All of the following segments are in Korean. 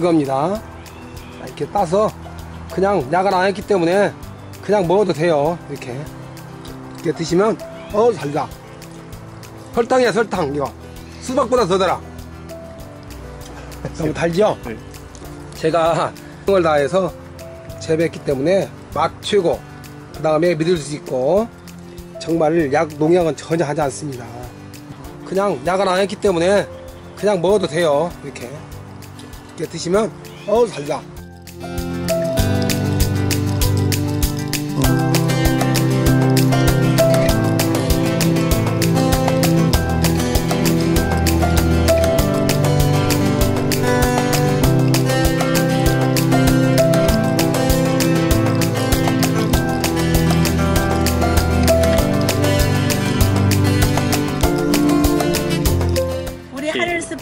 겁니다. 이렇게 따서 그냥 약을 안 했기 때문에 그냥 먹어도 돼요. 이렇게 이렇게 드시면 어 달다. 설탕이야 설탕 이거 수박보다 더 달아. 너무 달죠? 네. 제가 을 다해서 재배했기 때문에 맛 최고. 그 다음에 믿을 수 있고 정말 약 농약은 전혀 하지 않습니다. 그냥 약을 안 했기 때문에 그냥 먹어도 돼요. 이렇게 이렇게 드시면 어 달다.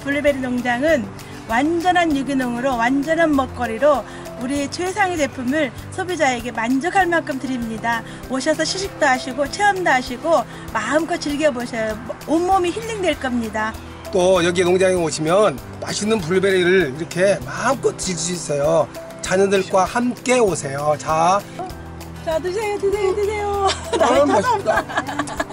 블루베리 농장은 완전한 유기농으로 완전한 먹거리로 우리 최상의 제품을 소비자에게 만족할 만큼 드립니다. 오셔서 시식도 하시고 체험도 하시고 마음껏 즐겨보셔요. 온몸이 힐링될 겁니다. 또 여기 농장에 오시면 맛있는 블루베리를 이렇게 마음껏 드실 수 있어요. 자녀들과 함께 오세요. 자, 자 드세요 드세요 드세요. 아, 맛있다.